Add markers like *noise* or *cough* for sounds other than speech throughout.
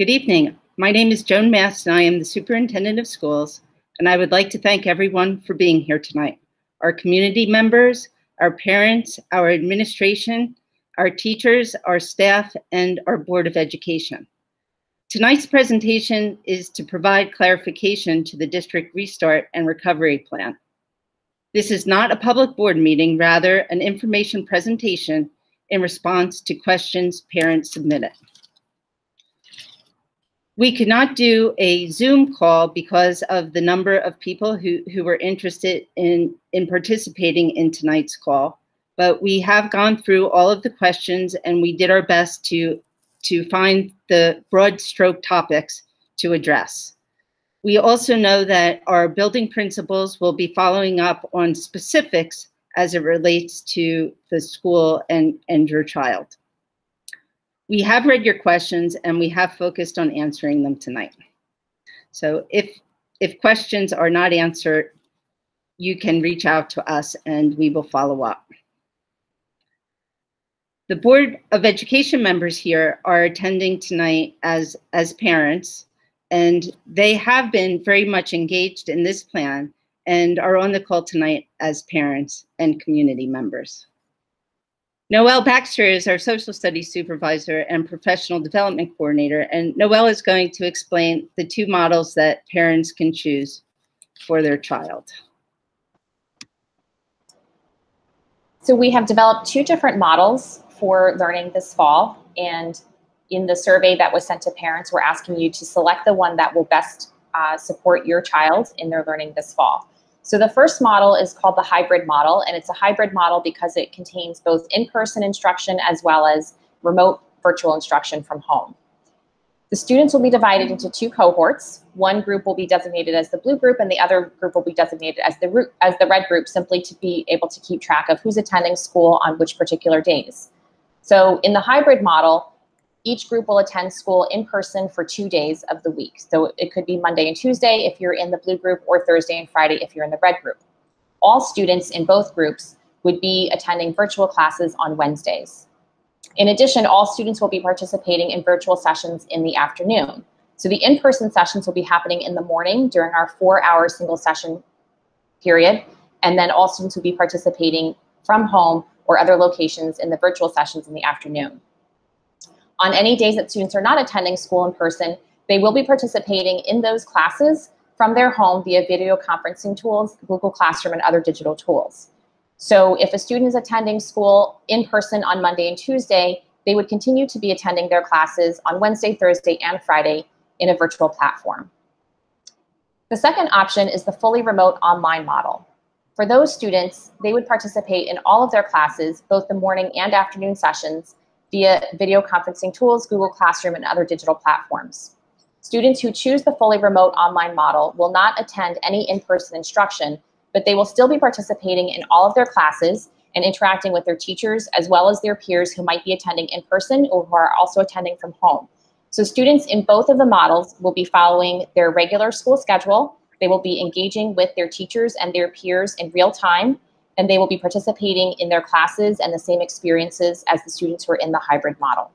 Good evening. My name is Joan Mast, and I am the Superintendent of Schools, and I would like to thank everyone for being here tonight. Our community members, our parents, our administration, our teachers, our staff, and our Board of Education. Tonight's presentation is to provide clarification to the district restart and recovery plan. This is not a public board meeting, rather an information presentation in response to questions parents submitted. We could not do a Zoom call because of the number of people who, who were interested in, in participating in tonight's call, but we have gone through all of the questions and we did our best to, to find the broad stroke topics to address. We also know that our building principals will be following up on specifics as it relates to the school and, and your child. We have read your questions and we have focused on answering them tonight. So if, if questions are not answered, you can reach out to us and we will follow up. The Board of Education members here are attending tonight as, as parents and they have been very much engaged in this plan and are on the call tonight as parents and community members. Noelle Baxter is our social studies supervisor and professional development coordinator, and Noelle is going to explain the two models that parents can choose for their child. So we have developed two different models for learning this fall, and in the survey that was sent to parents, we're asking you to select the one that will best uh, support your child in their learning this fall. So the first model is called the hybrid model, and it's a hybrid model because it contains both in-person instruction as well as remote virtual instruction from home. The students will be divided into two cohorts. One group will be designated as the blue group and the other group will be designated as the, as the red group simply to be able to keep track of who's attending school on which particular days. So in the hybrid model, each group will attend school in person for two days of the week. So it could be Monday and Tuesday if you're in the blue group or Thursday and Friday if you're in the red group. All students in both groups would be attending virtual classes on Wednesdays. In addition, all students will be participating in virtual sessions in the afternoon. So the in-person sessions will be happening in the morning during our four-hour single session period, and then all students will be participating from home or other locations in the virtual sessions in the afternoon. On any days that students are not attending school in person, they will be participating in those classes from their home via video conferencing tools, Google Classroom, and other digital tools. So if a student is attending school in person on Monday and Tuesday, they would continue to be attending their classes on Wednesday, Thursday, and Friday in a virtual platform. The second option is the fully remote online model. For those students, they would participate in all of their classes, both the morning and afternoon sessions, via video conferencing tools, Google Classroom, and other digital platforms. Students who choose the fully remote online model will not attend any in-person instruction, but they will still be participating in all of their classes and interacting with their teachers as well as their peers who might be attending in person or who are also attending from home. So students in both of the models will be following their regular school schedule. They will be engaging with their teachers and their peers in real time and they will be participating in their classes and the same experiences as the students who are in the hybrid model.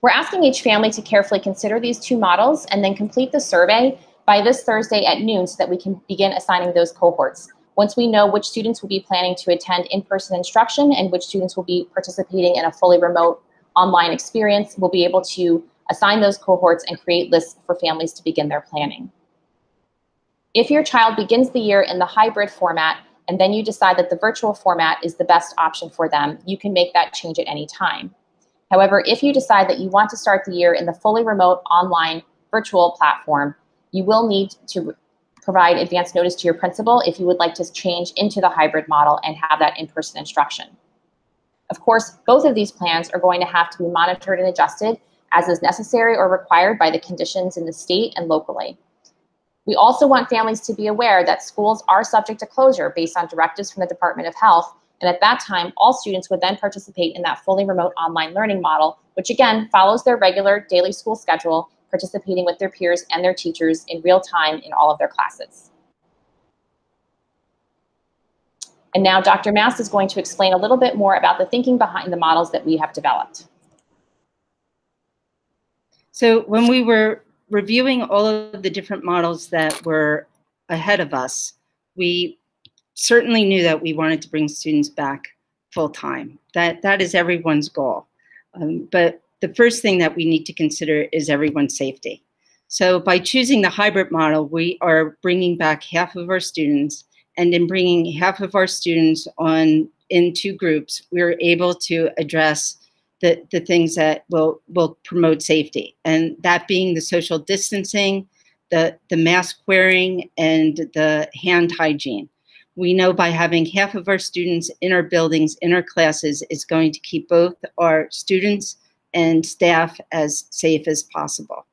We're asking each family to carefully consider these two models and then complete the survey by this Thursday at noon so that we can begin assigning those cohorts. Once we know which students will be planning to attend in-person instruction and which students will be participating in a fully remote online experience, we'll be able to assign those cohorts and create lists for families to begin their planning. If your child begins the year in the hybrid format and then you decide that the virtual format is the best option for them, you can make that change at any time. However, if you decide that you want to start the year in the fully remote online virtual platform, you will need to provide advance notice to your principal if you would like to change into the hybrid model and have that in-person instruction. Of course, both of these plans are going to have to be monitored and adjusted as is necessary or required by the conditions in the state and locally. We also want families to be aware that schools are subject to closure based on directives from the Department of Health. And at that time, all students would then participate in that fully remote online learning model, which again follows their regular daily school schedule, participating with their peers and their teachers in real time in all of their classes. And now Dr. Mast is going to explain a little bit more about the thinking behind the models that we have developed. So when we were reviewing all of the different models that were ahead of us, we certainly knew that we wanted to bring students back full time. That that is everyone's goal. Um, but the first thing that we need to consider is everyone's safety. So by choosing the hybrid model, we are bringing back half of our students, and in bringing half of our students on in two groups, we're able to address the, the things that will, will promote safety. And that being the social distancing, the, the mask wearing, and the hand hygiene. We know by having half of our students in our buildings, in our classes, is going to keep both our students and staff as safe as possible.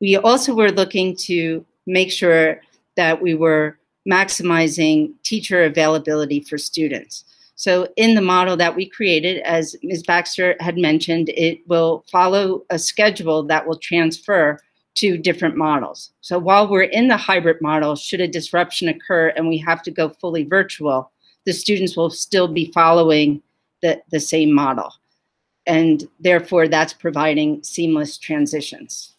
We also were looking to make sure that we were maximizing teacher availability for students. So in the model that we created, as Ms. Baxter had mentioned, it will follow a schedule that will transfer to different models. So while we're in the hybrid model, should a disruption occur and we have to go fully virtual, the students will still be following the, the same model. And therefore, that's providing seamless transitions.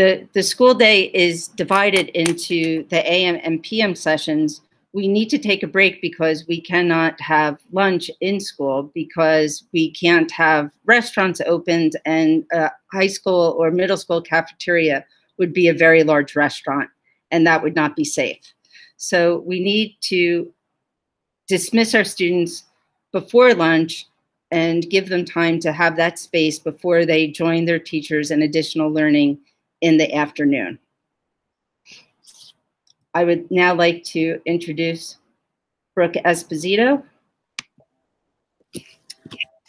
The, the school day is divided into the AM and PM sessions. We need to take a break because we cannot have lunch in school because we can't have restaurants opened and a high school or middle school cafeteria would be a very large restaurant and that would not be safe. So we need to dismiss our students before lunch and give them time to have that space before they join their teachers and additional learning in the afternoon. I would now like to introduce Brooke Esposito.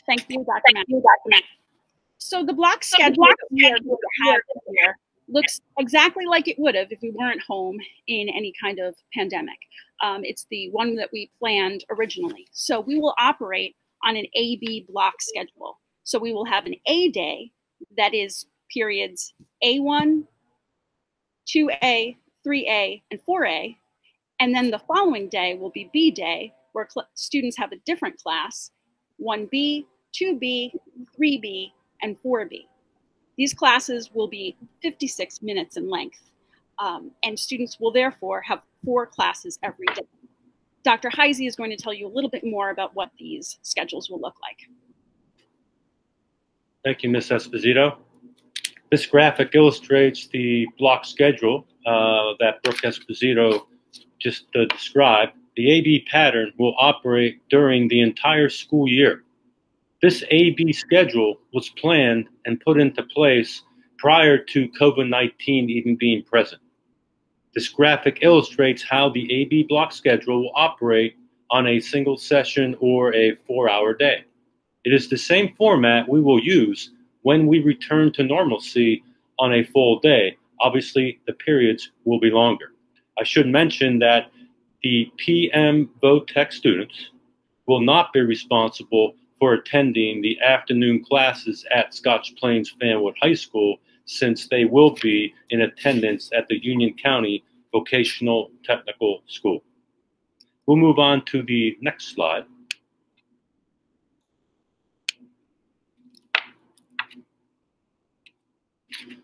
Thank you, Dr. Thank you, Dr. So the block schedule we are going to have here looks exactly like it would have if we weren't home in any kind of pandemic. Um, it's the one that we planned originally. So we will operate on an A-B block schedule. So we will have an A day that is periods A1, 2A, 3A, and 4A. And then the following day will be B day, where students have a different class 1B, 2B, 3B, and 4B. These classes will be 56 minutes in length, um, and students will therefore have four classes every day. Dr. Heisey is going to tell you a little bit more about what these schedules will look like. Thank you, Ms. Esposito. This graphic illustrates the block schedule uh, that Brooke Esposito just uh, described. The AB pattern will operate during the entire school year. This AB schedule was planned and put into place prior to COVID-19 even being present. This graphic illustrates how the AB block schedule will operate on a single session or a four-hour day. It is the same format we will use when we return to normalcy on a full day, obviously the periods will be longer. I should mention that the PM VOTEC students will not be responsible for attending the afternoon classes at Scotch Plains Fanwood High School since they will be in attendance at the Union County Vocational Technical School. We'll move on to the next slide.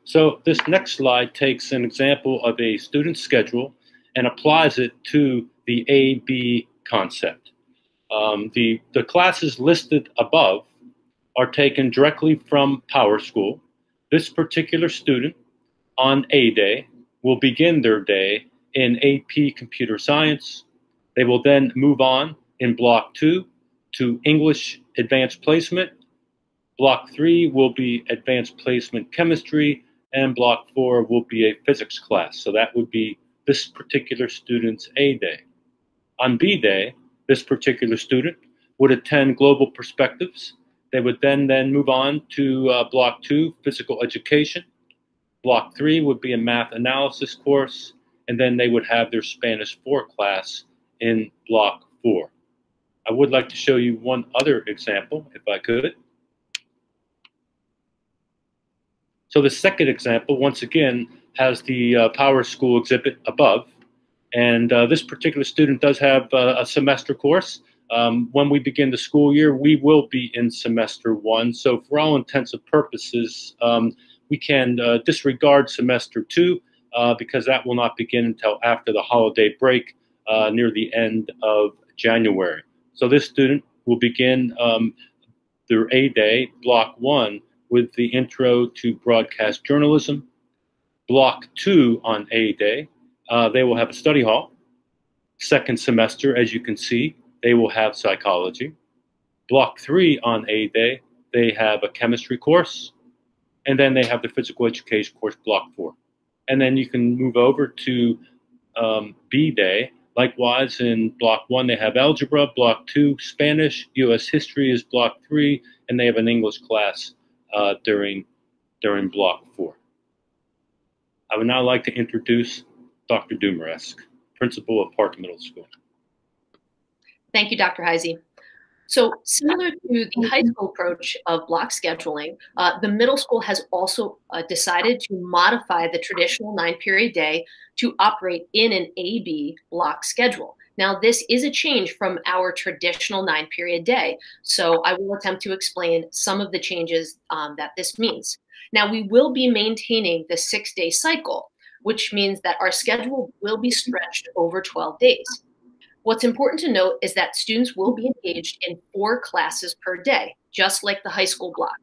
So this next slide takes an example of a student schedule and applies it to the A-B concept. Um, the, the classes listed above are taken directly from PowerSchool. This particular student on A day will begin their day in AP Computer Science. They will then move on in Block 2 to English Advanced Placement. Block 3 will be Advanced Placement Chemistry, and block four will be a physics class. So that would be this particular student's A day. On B day, this particular student would attend Global Perspectives. They would then then move on to uh, block two, physical education. Block three would be a math analysis course, and then they would have their Spanish 4 class in block four. I would like to show you one other example, if I could. So the second example, once again, has the uh, PowerSchool exhibit above. And uh, this particular student does have uh, a semester course Um, when we begin the school year, we will be in semester one. So, for all intents and purposes, um, we can uh, disregard semester two uh, because that will not begin until after the holiday break uh, near the end of January. So, this student will begin um, their A day, block one, with the intro to broadcast journalism. Block two on A day, uh, they will have a study hall. Second semester, as you can see, they will have psychology. Block three on A day, they have a chemistry course, and then they have the physical education course, block four. And then you can move over to um, B day. Likewise, in block one, they have algebra, block two, Spanish, US history is block three, and they have an English class uh, during, during block four. I would now like to introduce Dr. Dumaresque, principal of Park Middle School. Thank you, Dr. Heisey. So similar to the high school approach of block scheduling, uh, the middle school has also uh, decided to modify the traditional nine period day to operate in an AB block schedule. Now, this is a change from our traditional nine period day. So I will attempt to explain some of the changes um, that this means. Now, we will be maintaining the six day cycle, which means that our schedule will be stretched over 12 days. What's important to note is that students will be engaged in four classes per day, just like the high school block.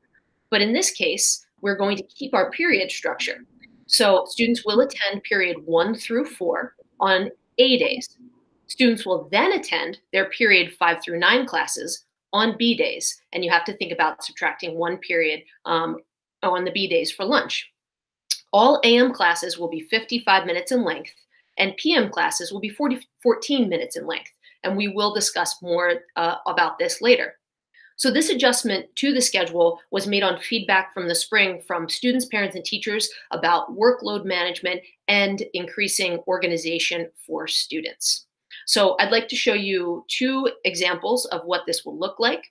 But in this case, we're going to keep our period structure. So students will attend period one through four on A days. Students will then attend their period five through nine classes on B days. And you have to think about subtracting one period um, on the B days for lunch. All AM classes will be 55 minutes in length and PM classes will be 40, 14 minutes in length. And we will discuss more uh, about this later. So this adjustment to the schedule was made on feedback from the spring from students, parents, and teachers about workload management and increasing organization for students. So I'd like to show you two examples of what this will look like.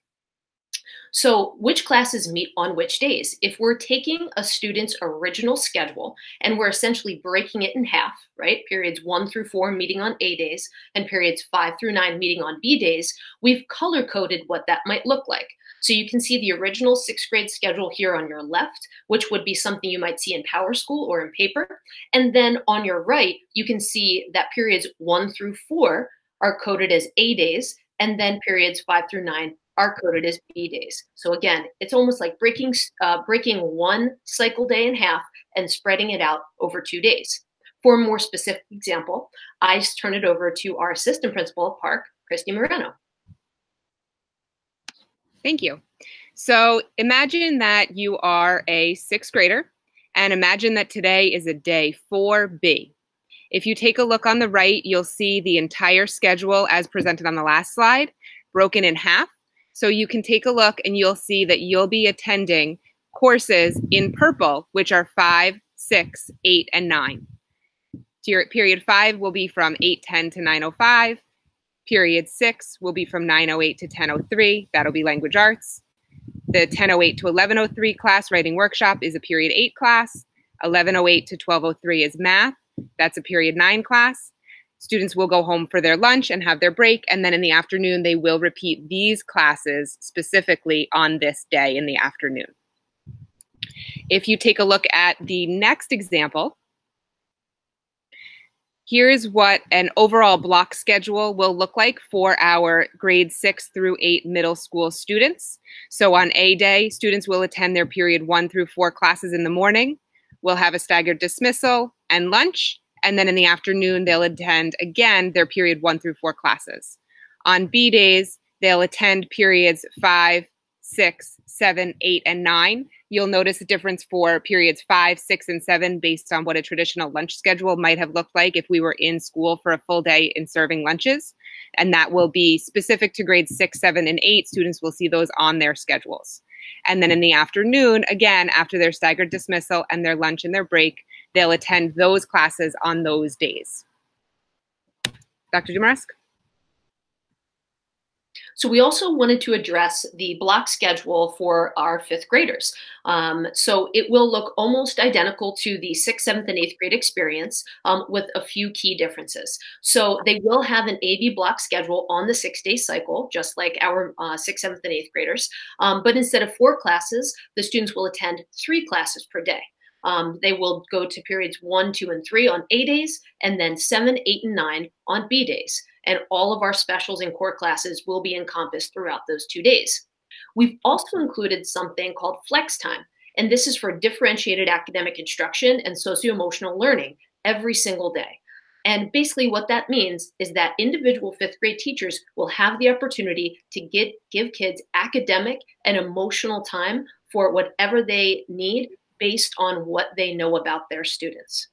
So which classes meet on which days? If we're taking a student's original schedule and we're essentially breaking it in half, right? Periods one through four meeting on A days and periods five through nine meeting on B days, we've color coded what that might look like. So you can see the original sixth grade schedule here on your left, which would be something you might see in PowerSchool or in paper. And then on your right, you can see that periods one through four are coded as A days, and then periods five through nine are coded as B days. So again, it's almost like breaking uh, breaking one cycle day in half and spreading it out over two days. For a more specific example, I turn it over to our assistant principal of Park, Christy Moreno. Thank you. So imagine that you are a sixth grader and imagine that today is a day 4B. If you take a look on the right, you'll see the entire schedule as presented on the last slide, broken in half. So you can take a look and you'll see that you'll be attending courses in purple, which are five, six, eight, and nine. Your Period five will be from 810 to 905. Period six will be from 908 to 1003. That'll be language arts. The 1008 to 1103 class writing workshop is a period eight class. 1108 to 1203 is math. That's a period nine class. Students will go home for their lunch and have their break, and then in the afternoon, they will repeat these classes specifically on this day in the afternoon. If you take a look at the next example, here's what an overall block schedule will look like for our grade six through eight middle school students. So on A day, students will attend their period one through four classes in the morning. We'll have a staggered dismissal and lunch. And then in the afternoon, they'll attend again their period one through four classes. On B days, they'll attend periods five, six, seven, eight, and nine. You'll notice a difference for periods five, six, and seven based on what a traditional lunch schedule might have looked like if we were in school for a full day in serving lunches. And that will be specific to grades six, seven, and eight. Students will see those on their schedules. And then in the afternoon, again, after their staggered dismissal and their lunch and their break, they'll attend those classes on those days. Dr. Dumaresque? So we also wanted to address the block schedule for our fifth graders. Um, so it will look almost identical to the sixth, seventh, and eighth grade experience um, with a few key differences. So they will have an AB block schedule on the six day cycle, just like our uh, sixth, seventh, and eighth graders. Um, but instead of four classes, the students will attend three classes per day. Um, they will go to periods one, two, and three on A days, and then seven, eight, and nine on B days and all of our specials and core classes will be encompassed throughout those two days. We've also included something called flex time, and this is for differentiated academic instruction and socio-emotional learning every single day. And basically what that means is that individual fifth grade teachers will have the opportunity to get, give kids academic and emotional time for whatever they need based on what they know about their students.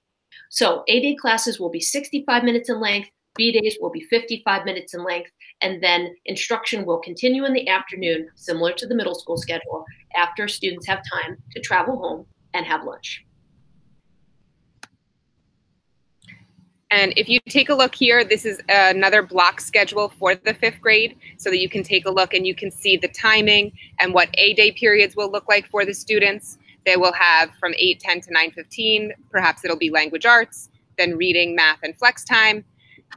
So A-Day classes will be 65 minutes in length, B days will be 55 minutes in length, and then instruction will continue in the afternoon, similar to the middle school schedule, after students have time to travel home and have lunch. And if you take a look here, this is another block schedule for the fifth grade so that you can take a look and you can see the timing and what A-day periods will look like for the students. They will have from 8.10 to 9.15, perhaps it'll be language arts, then reading, math, and flex time,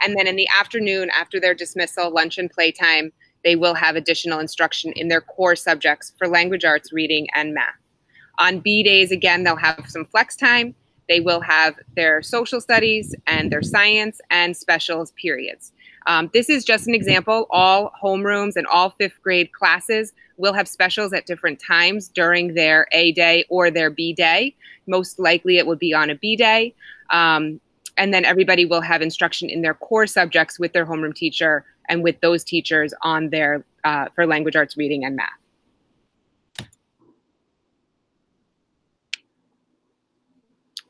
and then in the afternoon, after their dismissal, lunch and playtime, they will have additional instruction in their core subjects for language arts, reading, and math. On B days, again, they'll have some flex time. They will have their social studies and their science and specials periods. Um, this is just an example. All homerooms and all fifth grade classes will have specials at different times during their A day or their B day. Most likely it would be on a B day. Um, and then everybody will have instruction in their core subjects with their homeroom teacher and with those teachers on their uh, for language arts reading and math.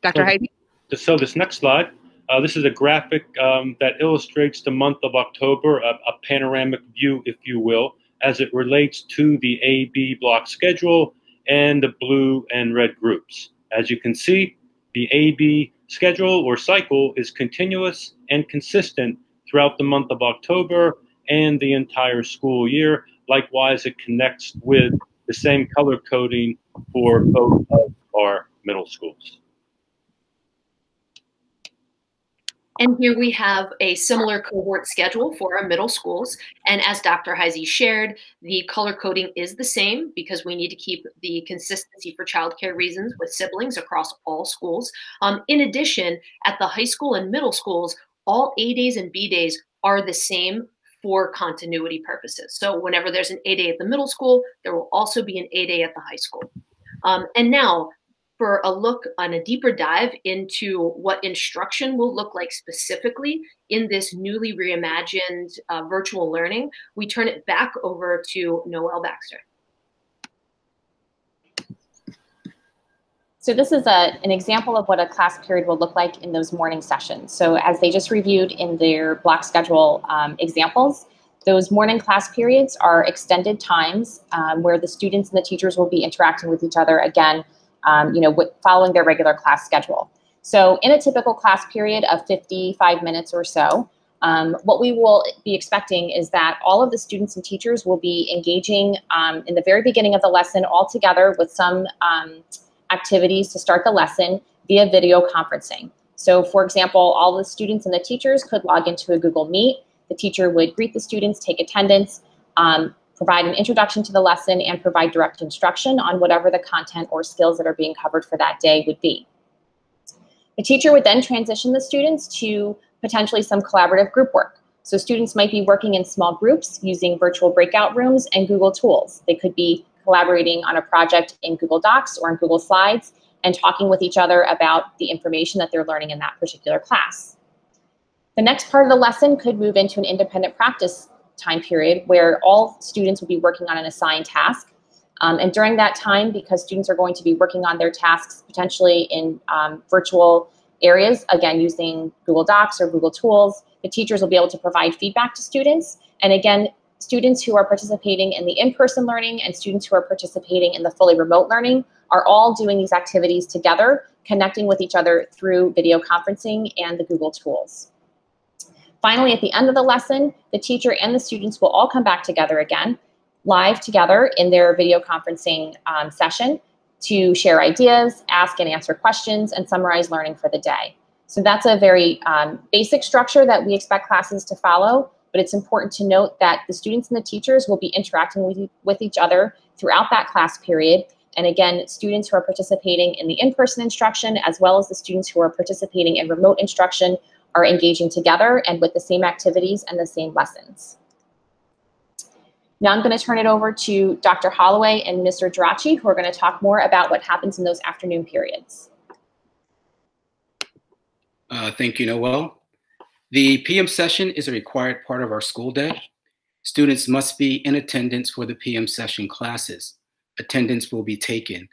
Dr. Heisey? So this next slide, uh, this is a graphic um, that illustrates the month of October, a, a, panoramic view, if you will, as it relates to the AB block schedule and the blue and red groups. As you can see, the AB schedule or cycle is continuous and consistent throughout the month of October and the entire school year. Likewise, it connects with the same color coding for both of our middle schools. And here we have a similar cohort schedule for our middle schools. And as Dr. Heisey shared, the color coding is the same because we need to keep the consistency for childcare reasons with siblings across all schools. Um, in addition, at the high school and middle schools, all A days and B days are the same for continuity purposes. So whenever there's an A day at the middle school, there will also be an A day at the high school. Um, and now for a look on a deeper dive into what instruction will look like specifically in this newly reimagined uh, virtual learning, we turn it back over to Noel Baxter. So this is a, an example of what a class period will look like in those morning sessions. So as they just reviewed in their block schedule um, examples, those morning class periods are extended times um, where the students and the teachers will be interacting with each other again um, you know, following their regular class schedule. So in a typical class period of 55 minutes or so, um, what we will be expecting is that all of the students and teachers will be engaging um, in the very beginning of the lesson all together with some um, activities to start the lesson via video conferencing. So for example, all the students and the teachers could log into a Google Meet. The teacher would greet the students, take attendance, um, provide an introduction to the lesson, and provide direct instruction on whatever the content or skills that are being covered for that day would be. The teacher would then transition the students to potentially some collaborative group work. So students might be working in small groups using virtual breakout rooms and Google tools. They could be collaborating on a project in Google Docs or in Google Slides and talking with each other about the information that they're learning in that particular class. The next part of the lesson could move into an independent practice time period where all students will be working on an assigned task. Um, and during that time, because students are going to be working on their tasks potentially in um, virtual areas, again, using Google Docs or Google Tools, the teachers will be able to provide feedback to students. And again, students who are participating in the in-person learning and students who are participating in the fully remote learning are all doing these activities together, connecting with each other through video conferencing and the Google tools. Finally, at the end of the lesson, the teacher and the students will all come back together again, live together in their video conferencing um, session to share ideas, ask and answer questions, and summarize learning for the day. So that's a very um, basic structure that we expect classes to follow, but it's important to note that the students and the teachers will be interacting with, with each other throughout that class period. And again, students who are participating in the in-person instruction, as well as the students who are participating in remote instruction, are engaging together and with the same activities and the same lessons. Now I'm going to turn it over to Dr. Holloway and Mr. Geraci, who are going to talk more about what happens in those afternoon periods. Uh, thank you, Noel. The PM session is a required part of our school day. Students must be in attendance for the PM session classes. Attendance will be taken.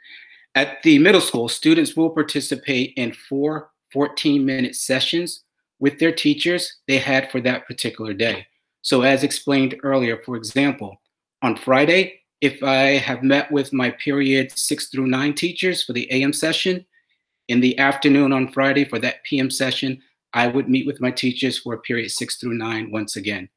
At the middle school, students will participate in four 14-minute sessions with their teachers they had for that particular day. So as explained earlier, for example, on Friday, if I have met with my period six through nine teachers for the AM session, in the afternoon on Friday for that PM session, I would meet with my teachers for period six through nine once again.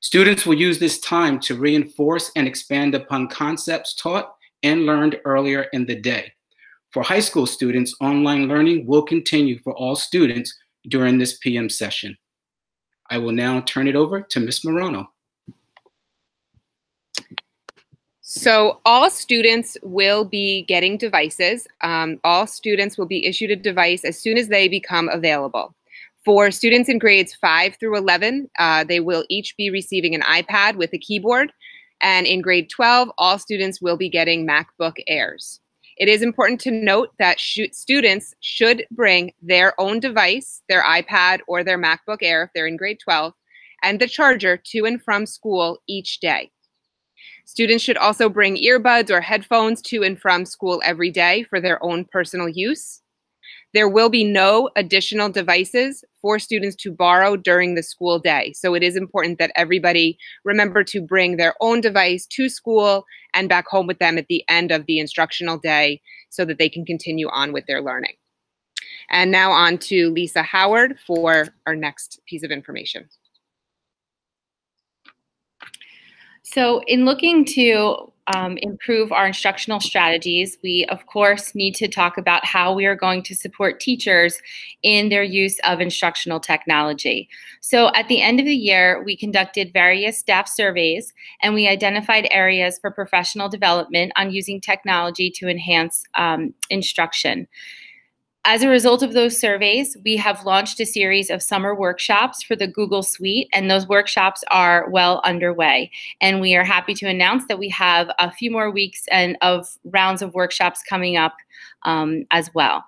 Students will use this time to reinforce and expand upon concepts taught and learned earlier in the day. For high school students, online learning will continue for all students during this PM session. I will now turn it over to Ms. Morano. So all students will be getting devices. Um, all students will be issued a device as soon as they become available. For students in grades 5 through 11, uh, they will each be receiving an iPad with a keyboard. And in grade 12, all students will be getting MacBook Airs. It is important to note that sh students should bring their own device, their iPad or their MacBook Air if they're in grade 12, and the charger to and from school each day. Students should also bring earbuds or headphones to and from school every day for their own personal use. There will be no additional devices for students to borrow during the school day. So it is important that everybody remember to bring their own device to school and back home with them at the end of the instructional day so that they can continue on with their learning. And now on to Lisa Howard for our next piece of information. So in looking to um, improve our instructional strategies, we of course need to talk about how we are going to support teachers in their use of instructional technology. So at the end of the year, we conducted various staff surveys and we identified areas for professional development on using technology to enhance um, instruction. As a result of those surveys, we have launched a series of summer workshops for the Google Suite, and those workshops are well underway. And we are happy to announce that we have a few more weeks and of rounds of workshops coming up um, as well.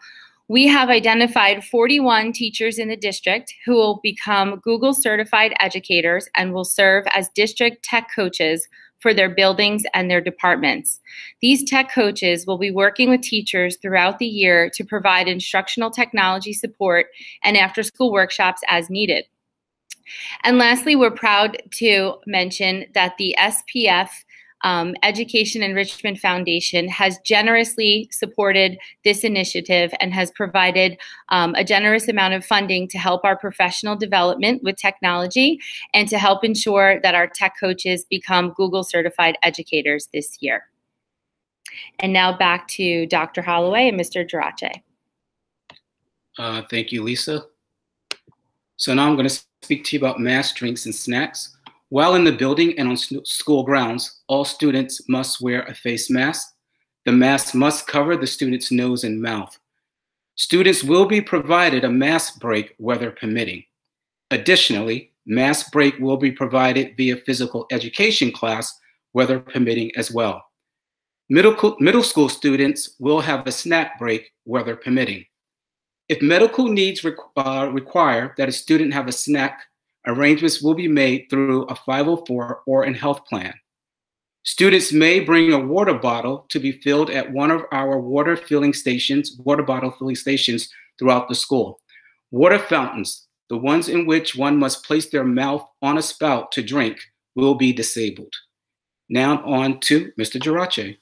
We have identified 41 teachers in the district who will become Google certified educators and will serve as district tech coaches for their buildings and their departments. These tech coaches will be working with teachers throughout the year to provide instructional technology support and after school workshops as needed. And lastly, we're proud to mention that the SPF um, Education Enrichment Foundation has generously supported this initiative and has provided um, a generous amount of funding to help our professional development with technology and to help ensure that our tech coaches become Google certified educators this year. And now back to Dr. Holloway and Mr. Geraci. Uh, thank you, Lisa. So now I'm going to speak to you about mass drinks and snacks. While in the building and on school grounds, all students must wear a face mask. The mask must cover the student's nose and mouth. Students will be provided a mask break, weather permitting. Additionally, mask break will be provided via physical education class, weather permitting as well. Middle, middle school students will have a snack break, weather permitting. If medical needs requ uh, require that a student have a snack arrangements will be made through a 504 or in health plan. Students may bring a water bottle to be filled at one of our water filling stations, water bottle filling stations throughout the school. Water fountains, the ones in which one must place their mouth on a spout to drink, will be disabled. Now on to Mr. Geraci.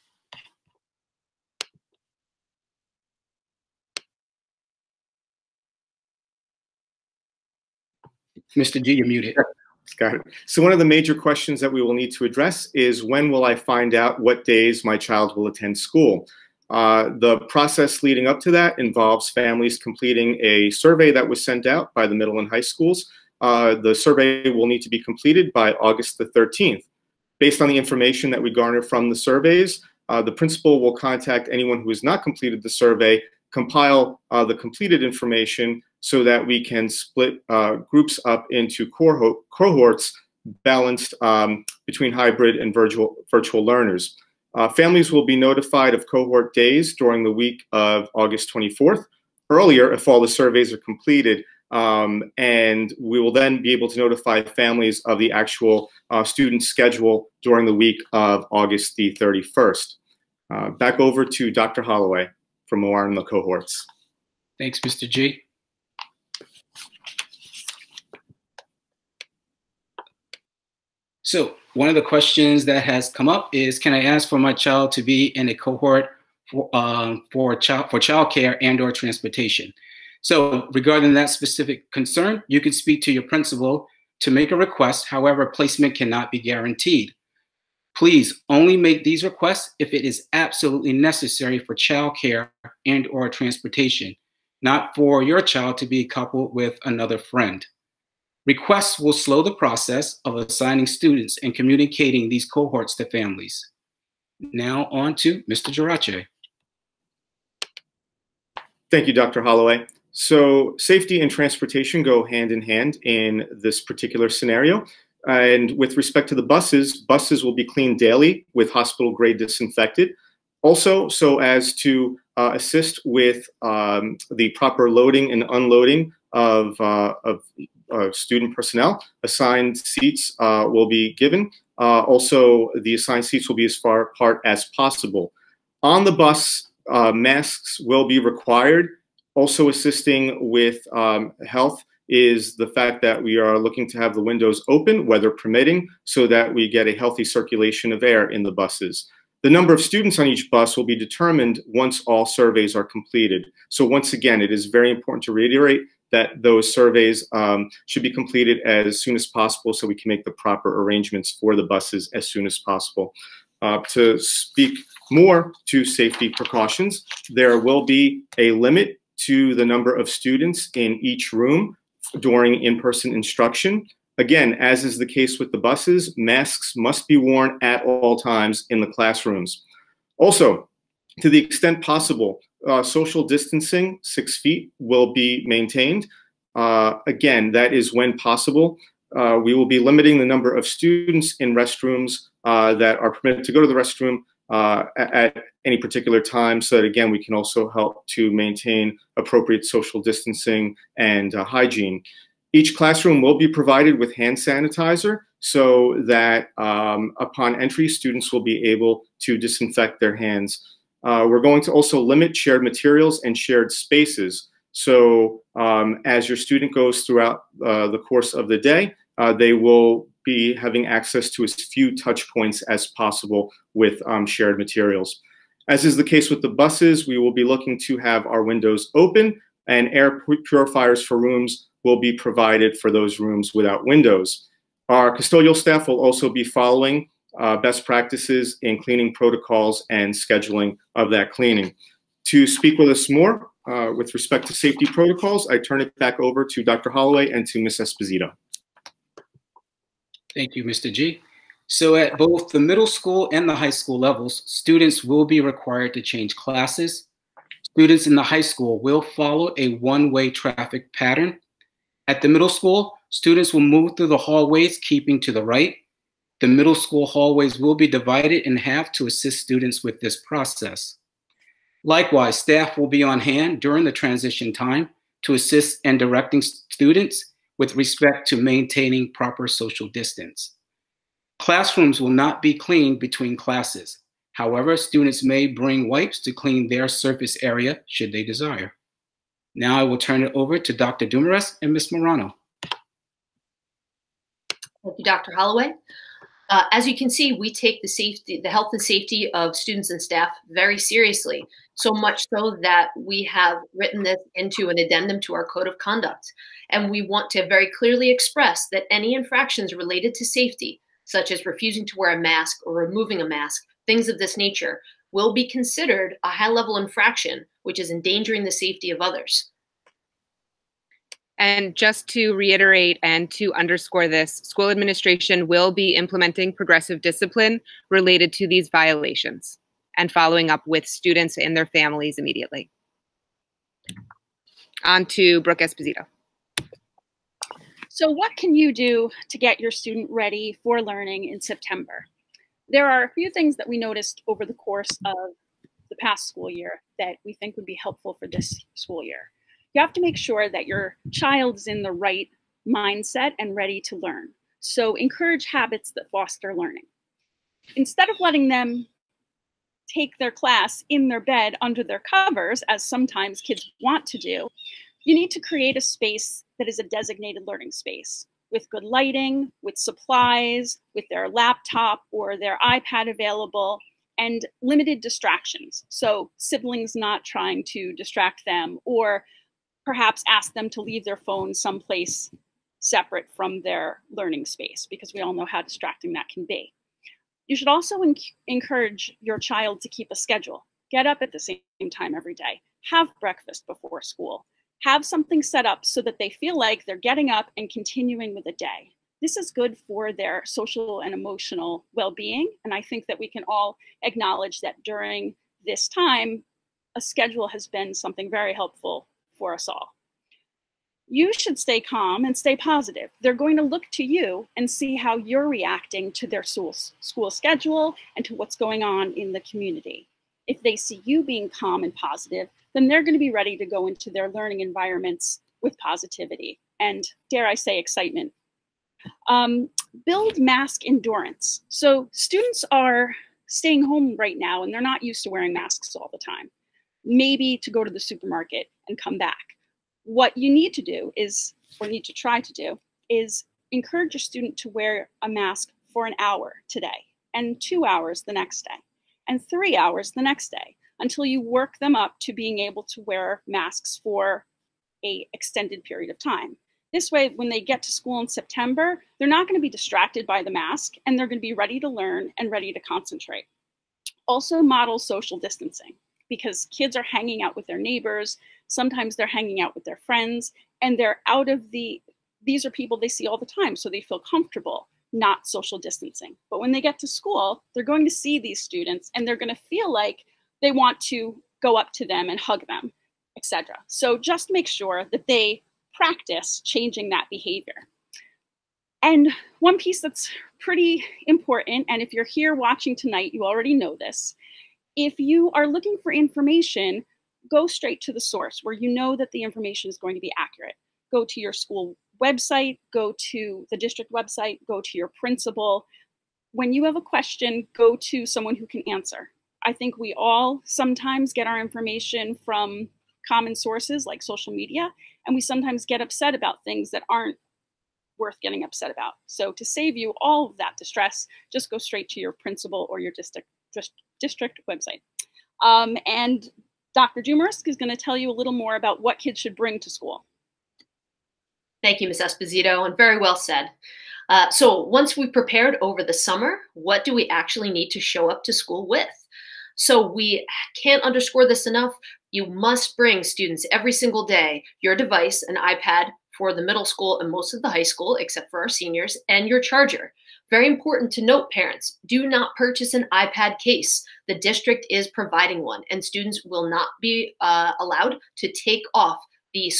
Mr. G, you're muted. Got it. So one of the major questions that we will need to address is when will I find out what days my child will attend school? Uh, the process leading up to that involves families completing a survey that was sent out by the middle and high schools. Uh, the survey will need to be completed by August the 13th. Based on the information that we garner from the surveys, uh, the principal will contact anyone who has not completed the survey, compile uh, the completed information so that we can split uh, groups up into cohorts balanced um, between hybrid and virtual, virtual learners. Uh, families will be notified of cohort days during the week of August 24th, earlier if all the surveys are completed, um, and we will then be able to notify families of the actual uh, student schedule during the week of August the 31st. Uh, back over to Dr. Holloway for more on the cohorts. Thanks, Mr. G. So one of the questions that has come up is, can I ask for my child to be in a cohort for, um, for child for childcare and or transportation? So regarding that specific concern, you can speak to your principal to make a request. However, placement cannot be guaranteed. Please only make these requests if it is absolutely necessary for childcare and or transportation, not for your child to be coupled with another friend. Requests will slow the process of assigning students and communicating these cohorts to families. Now on to Mr. Geraci. Thank you, Dr. Holloway. So safety and transportation go hand in hand in this particular scenario. And with respect to the buses, buses will be cleaned daily with hospital grade disinfected. Also, so as to uh, assist with um, the proper loading and unloading of, uh, of uh, student personnel. Assigned seats uh, will be given. Uh, also, the assigned seats will be as far apart as possible. On the bus, masks will be required. Also assisting with um, health is the fact that we are looking to have the windows open, weather permitting, so that we get a healthy circulation of air in the buses. The number of students on each bus will be determined once all surveys are completed. So once again, it is very important to reiterate that those surveys um, should be completed as soon as possible so we can make the proper arrangements for the buses as soon as possible. Uh, to speak more to safety precautions, there will be a limit to the number of students in each room during in-person instruction. Again, as is the case with the buses, masks must be worn at all times in the classrooms. Also, to the extent possible, uh, social distancing, six feet, will be maintained. Uh, again, that is when possible. Uh, we will be limiting the number of students in restrooms uh, that are permitted to go to the restroom uh, at, at, any particular time so that, again, we can also help to maintain appropriate social distancing and uh, hygiene. Each classroom will be provided with hand sanitizer so that um, upon entry, students will be able to disinfect their hands. Uh, we're going to also limit shared materials and shared spaces. So um, as your student goes throughout uh, the course of the day, uh, they will be having access to as few touch points as possible with um, shared materials. As is the case with the buses, we will be looking to have our windows open and air purifiers for rooms will be provided for those rooms without windows. Our custodial staff will also be following uh, best practices in cleaning protocols and scheduling of that cleaning. To speak with us more uh, with respect to safety protocols, I turn it back over to Dr. Holloway and to Ms. Esposito. Thank you, Mr. G. So at both the middle school and the high school levels, students will be required to change classes. Students in the high school will follow a one-way traffic pattern. At the middle school, students will move through the hallways, keeping to the right. The middle school hallways will be divided in half to assist students with this process. Likewise, staff will be on hand during the transition time to assist in directing students with respect to maintaining proper social distance. Classrooms will not be cleaned between classes. However, students may bring wipes to clean their surface area should they desire. Now I will turn it over to Dr. Dumares and Ms. Morano. Thank you, Dr. Holloway. Uh, as you can see, we take the safety, the health and safety of students and staff very seriously. So much so that we have written this into an addendum to our code of conduct. And we want to very clearly express that any infractions related to safety, such as refusing to wear a mask or removing a mask, things of this nature, will be considered a high level infraction, which is endangering the safety of others. And just to reiterate and to underscore this, school administration will be implementing progressive discipline related to these violations and following up with students and their families immediately. On to Brooke Esposito. So what can you do to get your student ready for learning in September? There are a few things that we noticed over the course of the past school year that we think would be helpful for this school year. You have to make sure that your child is in the right mindset and ready to learn. So encourage habits that foster learning. Instead of letting them take their class in their bed under their covers, as sometimes kids want to do, you need to create a space that is a designated learning space with good lighting, with supplies, with their laptop or their iPad available, and limited distractions. So, siblings not trying to distract them, or perhaps ask them to leave their phone someplace separate from their learning space, because we all know how distracting that can be. You should also encourage your child to keep a schedule. Get up at the same time every day. Have breakfast before school have something set up so that they feel like they're getting up and continuing with the day. This is good for their social and emotional well being. And I think that we can all acknowledge that during this time, a schedule has been something very helpful for us all. You should stay calm and stay positive. They're going to look to you and see how you're reacting to their school, schedule and to what's going on in the community. If they see you being calm and positive, then they're going to be ready to go into their learning environments with positivity and, dare I say, excitement. Um, build mask endurance. So students are staying home right now and they're not used to wearing masks all the time. Maybe to go to the supermarket and come back. What you need to do is, or need to try to do, is encourage your student to wear a mask for an hour today and two hours the next day and three hours the next day until you work them up to being able to wear masks for a extended period of time. This way, when they get to school in September, they're not going to be distracted by the mask and they're going to be ready to learn and ready to concentrate. Also, model social distancing because kids are hanging out with their neighbors. Sometimes they're hanging out with their friends and they're out of the, these are people they see all the time, so they feel comfortable not social distancing. But when they get to school, they're going to see these students and they're going to feel like they want to go up to them and hug them, etc. So just make sure that they practice changing that behavior. And one piece that's pretty important, and if you're here watching tonight, you already know this. If you are looking for information, go straight to the source where you know that the information is going to be accurate. Go to your school website, go to the district website, go to your principal. When you have a question, go to someone who can answer. I think we all sometimes get our information from common sources like social media, and we sometimes get upset about things that aren't worth getting upset about. So to save you all of that distress, just go straight to your principal or your district district website. Um, and Dr. Dumarisk is going to tell you a little more about what kids should bring to school. Thank you, Ms. Esposito, and very well said. Uh, so once we prepared over the summer, what do we actually need to show up to school with? So we can't underscore this enough. You must bring students every single day your device, an iPad for the middle school and most of the high school, except for our seniors, and your charger. Very important to note, parents, do not purchase an iPad case. The district is providing one, and students will not be uh, allowed to take off the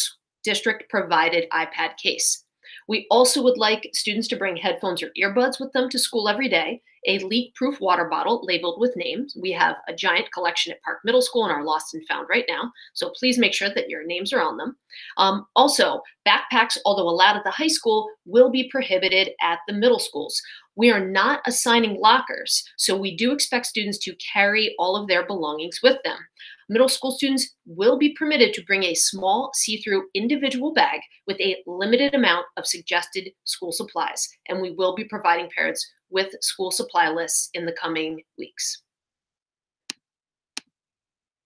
district provided iPad case. We also would like students to bring headphones or earbuds with them to school every day, a leak proof water bottle labeled with names. We have a giant collection at Park Middle School and our Lost and Found right now, so please make sure that your names are on them. Um, also, backpacks, although allowed at the high school, will be prohibited at the middle schools. We are not assigning lockers, so we do expect students to carry all of their belongings with them. Middle school students will be permitted to bring a small see-through individual bag with a limited amount of suggested school supplies, and we will be providing parents with school supply lists in the coming weeks.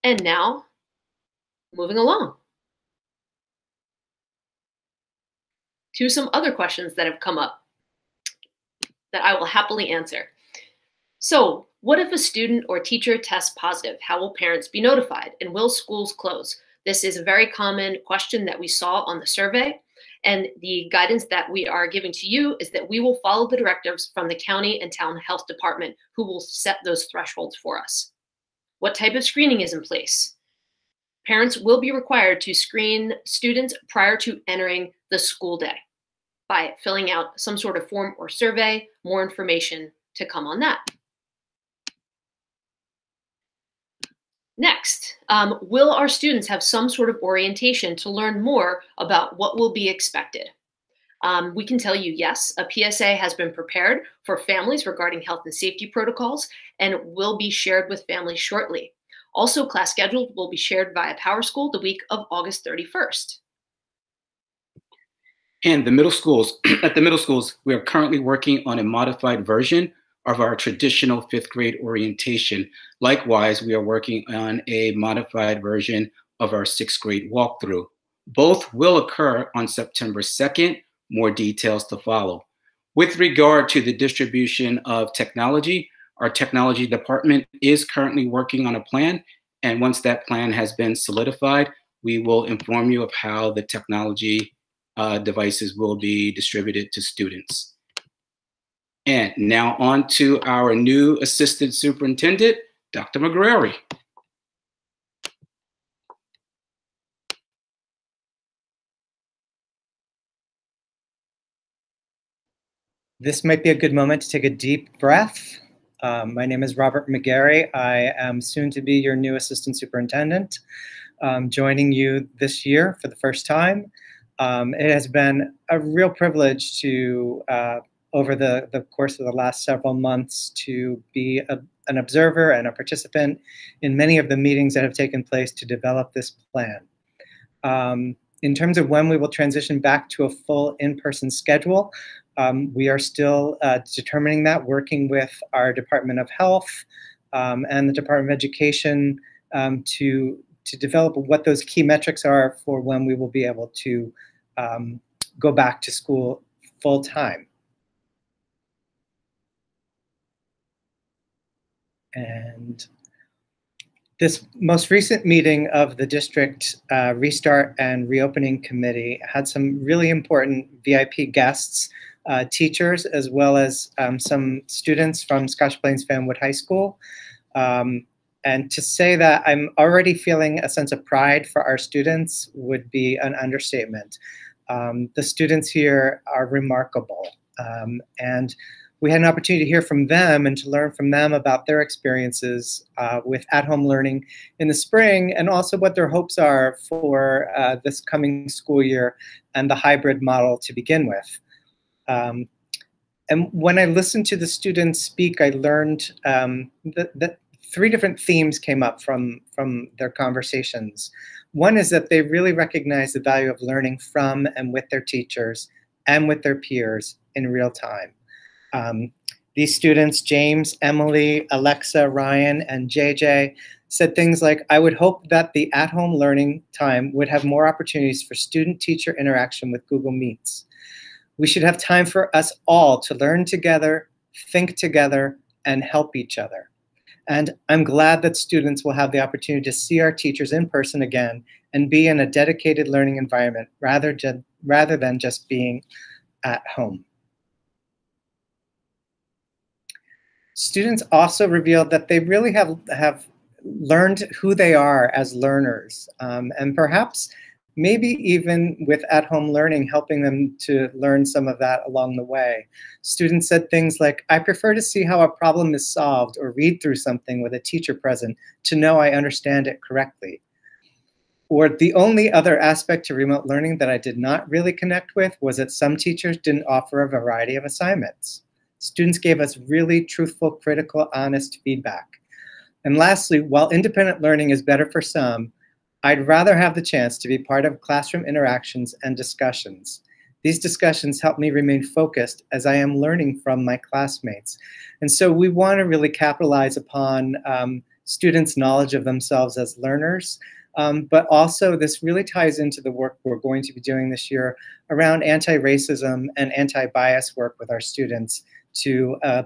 And now, moving along to some other questions that have come up that I will happily answer. So, what if a student or teacher tests positive? How will parents be notified? And will schools close? This is a very common question that we saw on the survey. And the guidance that we are giving to you is that we will follow the directives from the county and town health department who will set those thresholds for us. What type of screening is in place? Parents will be required to screen students prior to entering the school day by filling out some sort of form or survey. More information to come on that. Next, um, will our students have some sort of orientation to learn more about what will be expected? Um, we can tell you yes, a PSA has been prepared for families regarding health and safety protocols and will be shared with families shortly. Also, class schedule will be shared via PowerSchool the week of August 31st. And the middle schools, *clears throat* at the middle schools, we are currently working on a modified version of our traditional fifth grade orientation. Likewise, we are working on a modified version of our sixth grade walkthrough. Both will occur on September 2nd, more details to follow. With regard to the distribution of technology, our technology department is currently working on a plan. And once that plan has been solidified, we will inform you of how the technology uh, devices will be distributed to students. And now on to our new assistant superintendent, Dr. McGarry. This might be a good moment to take a deep breath. Um, my name is Robert McGarry. I am soon to be your new assistant superintendent, um, joining you this year for the first time. Um, it has been a real privilege to uh, over the, the course of the last several months to be a, an observer and a participant in many of the meetings that have taken place to develop this plan. Um, in terms of when we will transition back to a full in-person schedule, um, we are still uh, determining that, working with our Department of Health um, and the Department of Education um, to, to develop what those key metrics are for when we will be able to um, go back to school full time. And this most recent meeting of the district uh, restart and reopening committee had some really important VIP guests, uh, teachers, as well as um, some students from Scotch Plains Fanwood High School. Um, and to say that I'm already feeling a sense of pride for our students would be an understatement. Um, the students here are remarkable. Um, and we had an opportunity to hear from them and to learn from them about their experiences uh, with at-home learning in the spring and also what their hopes are for uh, this coming school year and the hybrid model to begin with. Um, and when I listened to the students speak, I learned um, that, that three different themes came up from, from their conversations. One is that they really recognize the value of learning from and with their teachers and with their peers in real time. Um, these students, James, Emily, Alexa, Ryan, and JJ, said things like, I would hope that the at-home learning time would have more opportunities for student-teacher interaction with Google Meets. We should have time for us all to learn together, think together, and help each other. And I'm glad that students will have the opportunity to see our teachers in person again and be in a dedicated learning environment rather, rather than just being at home. Students also revealed that they really have, have learned who they are as learners um, and perhaps maybe even with at-home learning, helping them to learn some of that along the way. Students said things like, I prefer to see how a problem is solved or read through something with a teacher present to know I understand it correctly. Or the only other aspect to remote learning that I did not really connect with was that some teachers didn't offer a variety of assignments. Students gave us really truthful, critical, honest feedback. And lastly, while independent learning is better for some, I'd rather have the chance to be part of classroom interactions and discussions. These discussions help me remain focused as I am learning from my classmates. And so we want to really capitalize upon um, students' knowledge of themselves as learners, um, but also this really ties into the work we're going to be doing this year around anti-racism and anti-bias work with our students to, uh,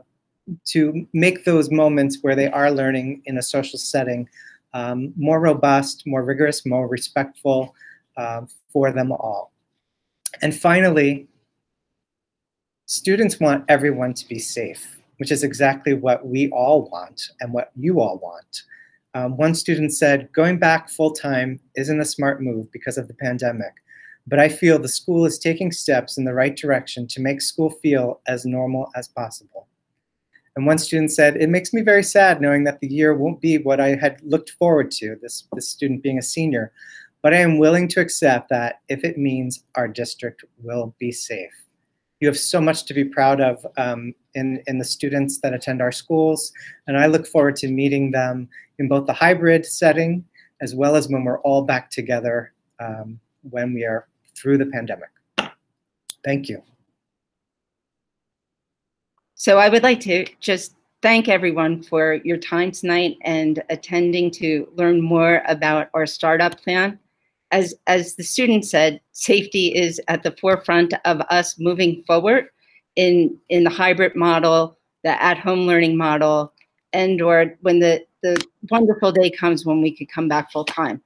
to make those moments where they are learning in a social setting um, more robust, more rigorous, more respectful uh, for them all. And finally, students want everyone to be safe which is exactly what we all want and what you all want. Um, one student said, going back full time isn't a smart move because of the pandemic, but I feel the school is taking steps in the right direction to make school feel as normal as possible. And one student said, it makes me very sad knowing that the year won't be what I had looked forward to, this, this student being a senior, but I am willing to accept that if it means our district will be safe you have so much to be proud of um, in, in the students that attend our schools. And I look forward to meeting them in both the hybrid setting as well as when we're all back together um, when we are through the pandemic. Thank you. So I would like to just thank everyone for your time tonight and attending to learn more about our startup plan as as the student said, safety is at the forefront of us moving forward in in the hybrid model, the at-home learning model, and or when the the wonderful day comes when we could come back full time.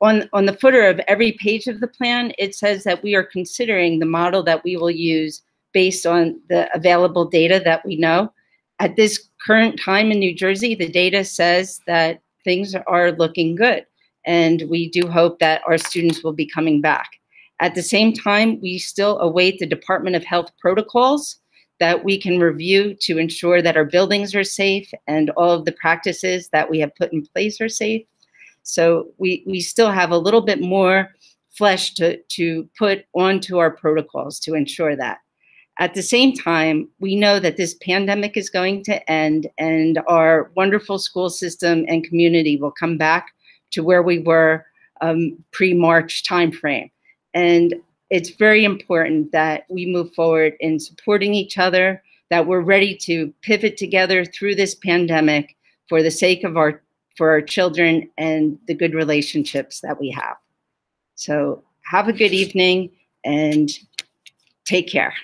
On, on the footer of every page of the plan, it says that we are considering the model that we will use based on the available data that we know. At this current time in New Jersey, the data says that things are looking good and we do hope that our students will be coming back. At the same time, we still await the Department of Health protocols that we can review to ensure that our buildings are safe and all of the practices that we have put in place are safe. So we, we still have a little bit more flesh to, to put onto our protocols to ensure that. At the same time, we know that this pandemic is going to end and our wonderful school system and community will come back to where we were um, pre-March timeframe. And it's very important that we move forward in supporting each other, that we're ready to pivot together through this pandemic for the sake of our for our children and the good relationships that we have. So have a good evening and take care.